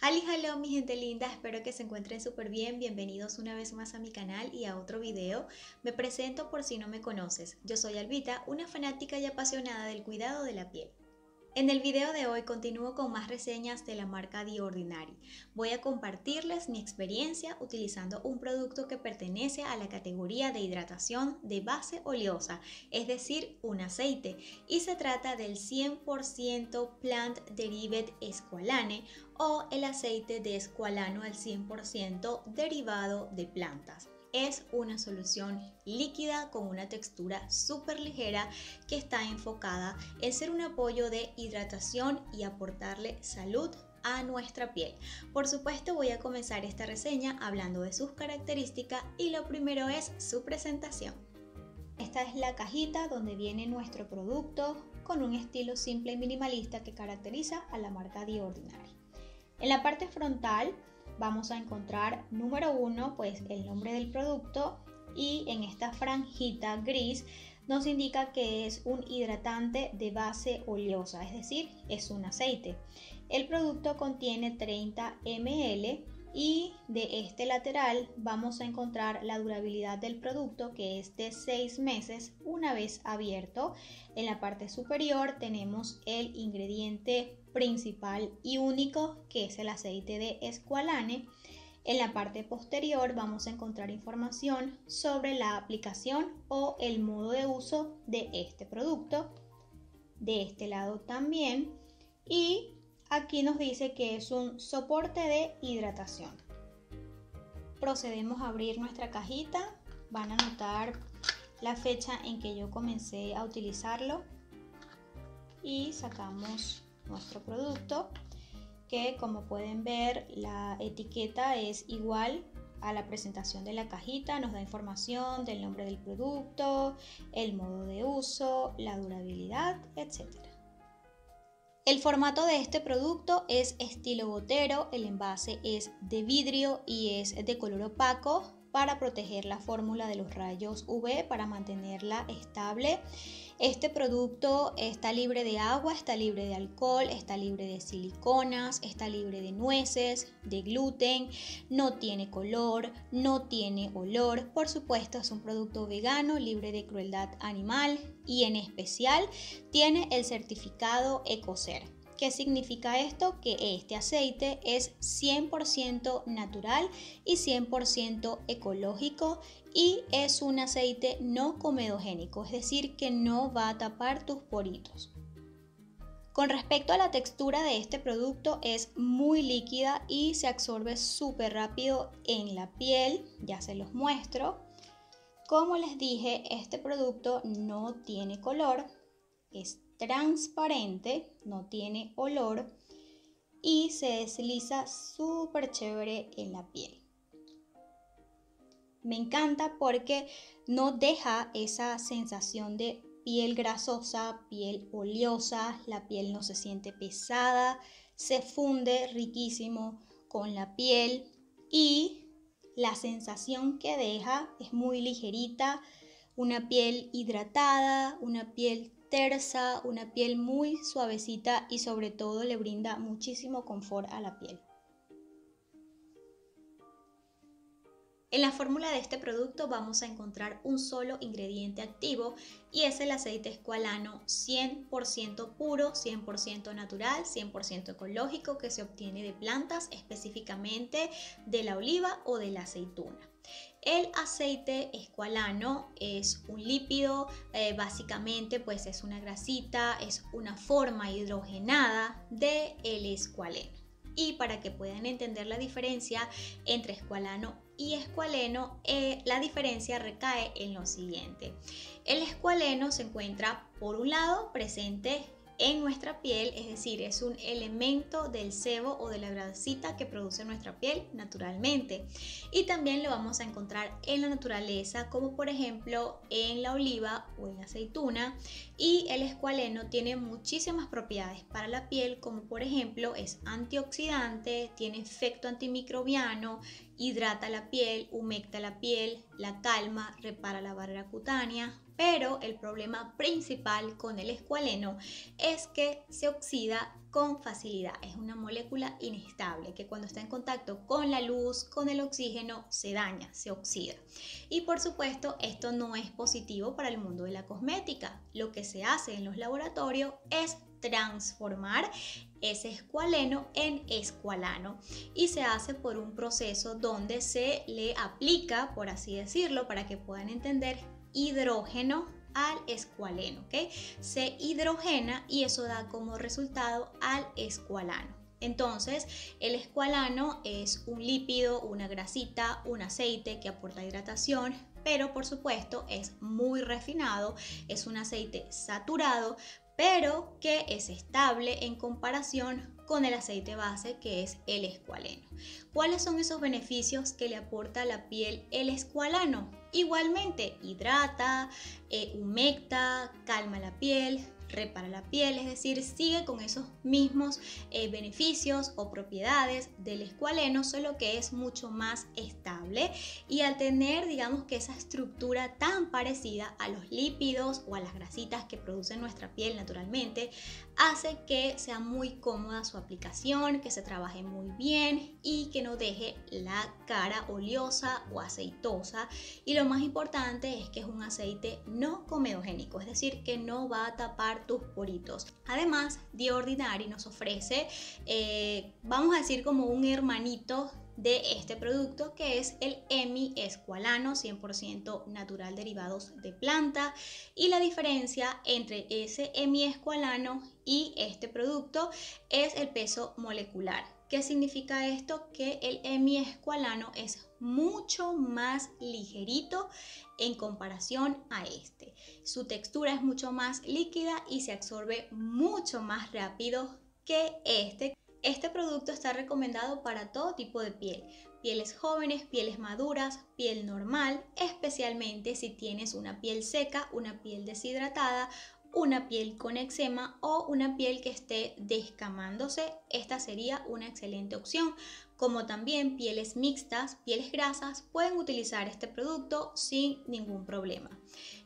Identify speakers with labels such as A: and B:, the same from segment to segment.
A: Hali, mi gente linda, espero que se encuentren súper bien, bienvenidos una vez más a mi canal y a otro video. Me presento por si no me conoces, yo soy Albita, una fanática y apasionada del cuidado de la piel. En el video de hoy continúo con más reseñas de la marca The Ordinary. Voy a compartirles mi experiencia utilizando un producto que pertenece a la categoría de hidratación de base oleosa, es decir, un aceite, y se trata del 100% Plant Derived Squalane o el aceite de escualano al 100% derivado de plantas es una solución líquida con una textura súper ligera que está enfocada en ser un apoyo de hidratación y aportarle salud a nuestra piel. Por supuesto voy a comenzar esta reseña hablando de sus características y lo primero es su presentación. Esta es la cajita donde viene nuestro producto con un estilo simple y minimalista que caracteriza a la marca The Ordinary. En la parte frontal vamos a encontrar número uno, pues el nombre del producto y en esta franjita gris nos indica que es un hidratante de base oleosa, es decir, es un aceite. El producto contiene 30 ml y de este lateral vamos a encontrar la durabilidad del producto que es de 6 meses una vez abierto. En la parte superior tenemos el ingrediente principal y único que es el aceite de escualane. En la parte posterior vamos a encontrar información sobre la aplicación o el modo de uso de este producto. De este lado también. Y aquí nos dice que es un soporte de hidratación. Procedemos a abrir nuestra cajita. Van a notar la fecha en que yo comencé a utilizarlo. Y sacamos nuestro producto que como pueden ver la etiqueta es igual a la presentación de la cajita, nos da información del nombre del producto, el modo de uso, la durabilidad, etc. El formato de este producto es estilo gotero, el envase es de vidrio y es de color opaco para proteger la fórmula de los rayos UV para mantenerla estable este producto está libre de agua, está libre de alcohol, está libre de siliconas, está libre de nueces, de gluten, no tiene color, no tiene olor. Por supuesto, es un producto vegano, libre de crueldad animal y en especial tiene el certificado EcoCer. ¿Qué significa esto? Que este aceite es 100% natural y 100% ecológico y es un aceite no comedogénico, es decir, que no va a tapar tus poritos. Con respecto a la textura de este producto es muy líquida y se absorbe súper rápido en la piel, ya se los muestro. Como les dije, este producto no tiene color, transparente, no tiene olor y se desliza súper chévere en la piel. Me encanta porque no deja esa sensación de piel grasosa, piel oleosa, la piel no se siente pesada, se funde riquísimo con la piel y la sensación que deja es muy ligerita, una piel hidratada, una piel tersa, una piel muy suavecita y sobre todo le brinda muchísimo confort a la piel. En la fórmula de este producto vamos a encontrar un solo ingrediente activo y es el aceite escualano 100% puro, 100% natural, 100% ecológico que se obtiene de plantas, específicamente de la oliva o de la aceituna. El aceite escualano es un lípido, eh, básicamente pues es una grasita, es una forma hidrogenada del el escualeno. Y para que puedan entender la diferencia entre escualano y escualeno, eh, la diferencia recae en lo siguiente. El escualeno se encuentra por un lado presente en nuestra piel, es decir, es un elemento del sebo o de la grasita que produce nuestra piel naturalmente. Y también lo vamos a encontrar en la naturaleza, como por ejemplo en la oliva o en la aceituna. Y el escualeno tiene muchísimas propiedades para la piel, como por ejemplo es antioxidante, tiene efecto antimicrobiano, hidrata la piel, humecta la piel, la calma, repara la barrera cutánea, pero el problema principal con el escualeno es que se oxida con facilidad. Es una molécula inestable que cuando está en contacto con la luz, con el oxígeno, se daña, se oxida. Y por supuesto, esto no es positivo para el mundo de la cosmética. Lo que se hace en los laboratorios es transformar ese escualeno en escualano y se hace por un proceso donde se le aplica, por así decirlo, para que puedan entender, hidrógeno al escualeno, ¿ok? Se hidrogena y eso da como resultado al escualano. Entonces, el escualano es un lípido, una grasita, un aceite que aporta hidratación, pero por supuesto es muy refinado, es un aceite saturado, pero que es estable en comparación con el aceite base que es el escualeno. ¿Cuáles son esos beneficios que le aporta a la piel el escualano? Igualmente, hidrata, eh, humecta, calma la piel, repara la piel, es decir, sigue con esos mismos eh, beneficios o propiedades del escualeno, solo que es mucho más estable y al tener, digamos que esa estructura tan parecida a los lípidos o a las grasitas que produce nuestra piel naturalmente, hace que sea muy cómoda su aplicación, que se trabaje muy bien y que no deje la cara oleosa o aceitosa. Y lo más importante es que es un aceite no comedogénico, es decir, que no va a tapar tus poritos. Además, The Ordinary nos ofrece, eh, vamos a decir, como un hermanito de este producto que es el EMI escualano 100% natural derivados de planta y la diferencia entre ese EMI escualano y este producto es el peso molecular. ¿Qué significa esto? Que el EMI escualano es mucho más ligerito en comparación a este. Su textura es mucho más líquida y se absorbe mucho más rápido que este este producto está recomendado para todo tipo de piel, pieles jóvenes, pieles maduras, piel normal, especialmente si tienes una piel seca, una piel deshidratada, una piel con eczema o una piel que esté descamándose. Esta sería una excelente opción como también pieles mixtas, pieles grasas, pueden utilizar este producto sin ningún problema.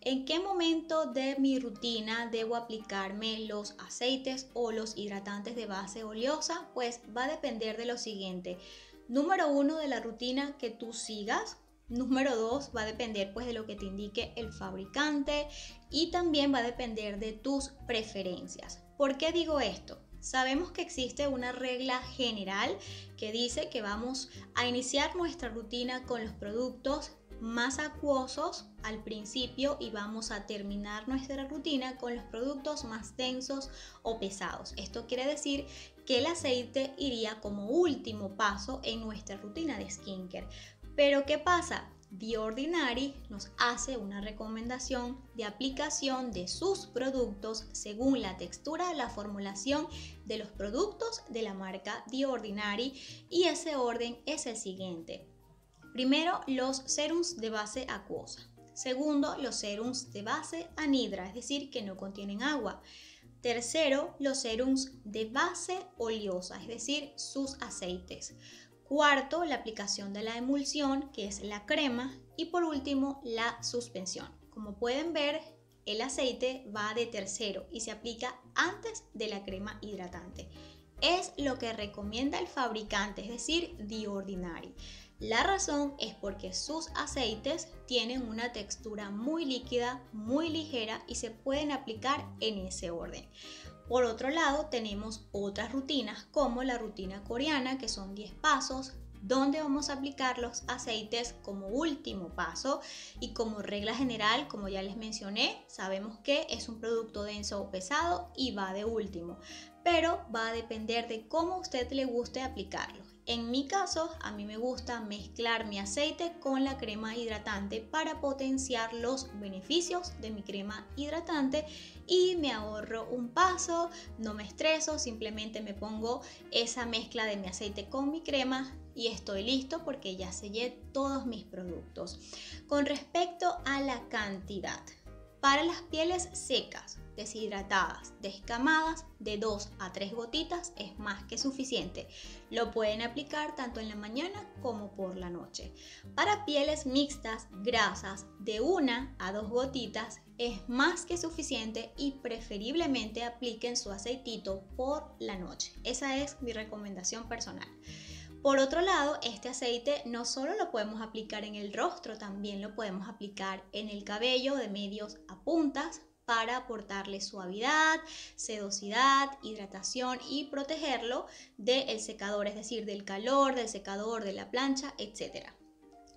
A: ¿En qué momento de mi rutina debo aplicarme los aceites o los hidratantes de base oleosa? Pues va a depender de lo siguiente. Número uno, de la rutina que tú sigas. Número dos, va a depender pues de lo que te indique el fabricante y también va a depender de tus preferencias. ¿Por qué digo esto? Sabemos que existe una regla general que dice que vamos a iniciar nuestra rutina con los productos más acuosos al principio y vamos a terminar nuestra rutina con los productos más densos o pesados. Esto quiere decir que el aceite iría como último paso en nuestra rutina de skincare. Pero ¿qué pasa? The Ordinary nos hace una recomendación de aplicación de sus productos según la textura la formulación de los productos de la marca The Ordinary y ese orden es el siguiente. Primero, los serums de base acuosa. Segundo, los serums de base anhidra, es decir, que no contienen agua. Tercero, los serums de base oleosa, es decir, sus aceites. Cuarto, la aplicación de la emulsión, que es la crema. Y por último, la suspensión. Como pueden ver, el aceite va de tercero y se aplica antes de la crema hidratante. Es lo que recomienda el fabricante, es decir, The Ordinary. La razón es porque sus aceites tienen una textura muy líquida, muy ligera y se pueden aplicar en ese orden. Por otro lado, tenemos otras rutinas como la rutina coreana, que son 10 pasos, donde vamos a aplicar los aceites como último paso y como regla general, como ya les mencioné, sabemos que es un producto denso o pesado y va de último, pero va a depender de cómo a usted le guste aplicarlo. En mi caso, a mí me gusta mezclar mi aceite con la crema hidratante para potenciar los beneficios de mi crema hidratante y me ahorro un paso, no me estreso, simplemente me pongo esa mezcla de mi aceite con mi crema y estoy listo porque ya sellé todos mis productos. Con respecto a la cantidad, Para las pieles secas, deshidratadas, descamadas, de 2 a 3 gotitas es más que suficiente. Lo pueden aplicar tanto en la mañana como por la noche. Para pieles mixtas, grasas, de 1 a 2 gotitas es más que suficiente y preferiblemente apliquen su aceitito por la noche. Esa es mi recomendación personal. Por otro lado, este aceite no solo lo podemos aplicar en el rostro, también lo podemos aplicar en el cabello de medios a puntas para aportarle suavidad, sedosidad, hidratación y protegerlo del secador, es decir, del calor, del secador, de la plancha, etc.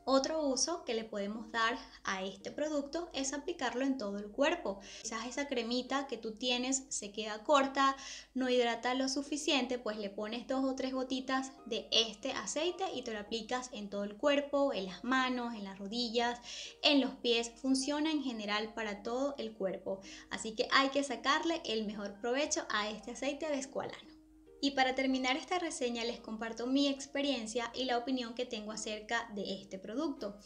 A: Otro uso que le podemos dar a este producto es aplicarlo en todo el cuerpo. Quizás esa cremita que tú tienes se queda corta, no hidrata lo suficiente, pues le pones dos o tres gotitas de este aceite y te lo aplicas en todo el cuerpo, en las manos, en las rodillas, en los pies. Funciona en general para todo el cuerpo. Así que hay que sacarle el mejor provecho a este aceite de escualano. Y para terminar esta reseña les comparto mi experiencia y la opinión que tengo acerca de este producto.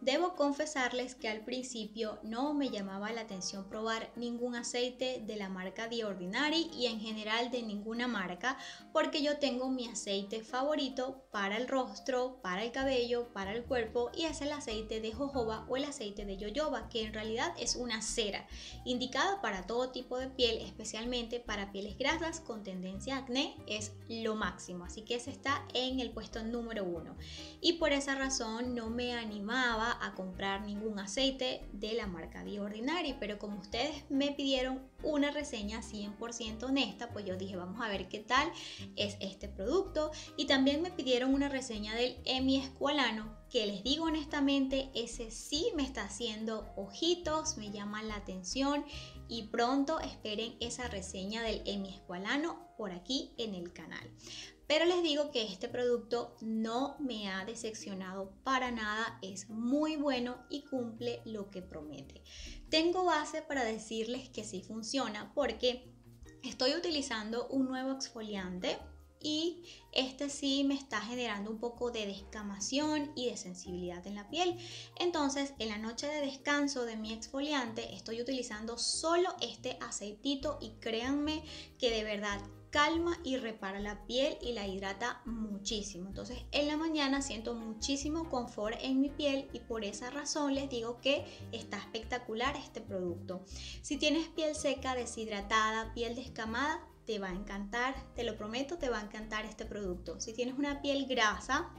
A: Debo confesarles que al principio no me llamaba la atención probar ningún aceite de la marca The Ordinary y en general de ninguna marca porque yo tengo mi aceite favorito para el rostro, para el cabello, para el cuerpo y es el aceite de jojoba o el aceite de yoyoba que en realidad es una cera indicada para todo tipo de piel, especialmente para pieles grasas con tendencia a acné es lo máximo, así que ese está en el puesto número uno. Y por esa razón no me animaba a comprar ningún aceite de la marca The Ordinary, pero como ustedes me pidieron una reseña 100% honesta, pues yo dije, vamos a ver qué tal es este producto. Y también me pidieron una reseña del Emi Escualano, que les digo honestamente, ese sí me está haciendo ojitos, me llama la atención y pronto esperen esa reseña del Emi Escualano por aquí en el canal. Pero les digo que este producto no me ha decepcionado para nada, es muy bueno y cumple lo que promete. Tengo base para decirles que sí funciona porque estoy utilizando un nuevo exfoliante y este sí me está generando un poco de descamación y de sensibilidad en la piel. Entonces, en la noche de descanso de mi exfoliante estoy utilizando solo este aceitito y créanme que de verdad calma y repara la piel y la hidrata muchísimo. Entonces en la mañana siento muchísimo confort en mi piel y por esa razón les digo que está espectacular este producto. Si tienes piel seca, deshidratada, piel descamada, te va a encantar, te lo prometo, te va a encantar este producto. Si tienes una piel grasa,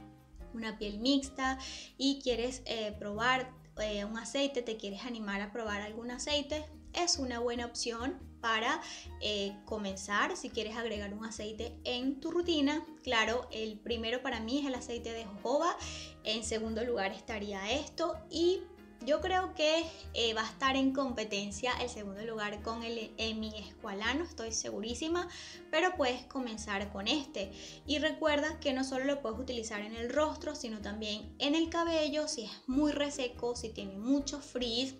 A: una piel mixta y quieres eh, probar eh, un aceite, te quieres animar a probar algún aceite, es una buena opción para eh, comenzar si quieres agregar un aceite en tu rutina. Claro, el primero para mí es el aceite de jojoba, en segundo lugar estaría esto y yo creo que eh, va a estar en competencia el segundo lugar con el Emi Escualano, estoy segurísima, pero puedes comenzar con este. Y recuerda que no solo lo puedes utilizar en el rostro, sino también en el cabello, si es muy reseco, si tiene mucho frizz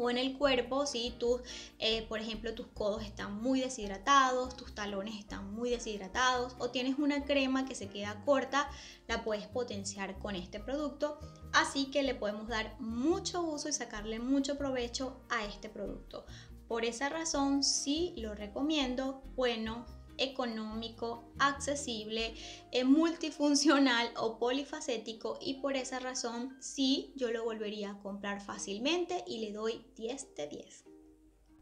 A: o en el cuerpo si tus, eh, por ejemplo, tus codos están muy deshidratados, tus talones están muy deshidratados o tienes una crema que se queda corta, la puedes potenciar con este producto. Así que le podemos dar mucho uso y sacarle mucho provecho a este producto. Por esa razón sí lo recomiendo. Bueno, económico, accesible, eh, multifuncional o polifacético y por esa razón sí yo lo volvería a comprar fácilmente y le doy 10 de 10.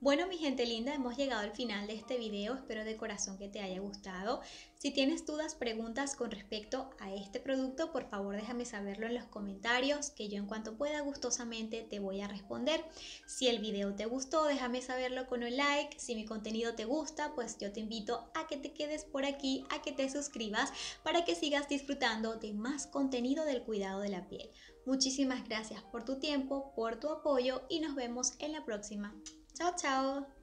A: Bueno mi gente linda, hemos llegado al final de este video, espero de corazón que te haya gustado. Si tienes dudas, preguntas con respecto a este producto, por favor déjame saberlo en los comentarios, que yo en cuanto pueda gustosamente te voy a responder. Si el video te gustó, déjame saberlo con un like. Si mi contenido te gusta, pues yo te invito a que te quedes por aquí, a que te suscribas para que sigas disfrutando de más contenido del cuidado de la piel. Muchísimas gracias por tu tiempo, por tu apoyo y nos vemos en la próxima. Ciao, ciao